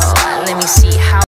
go.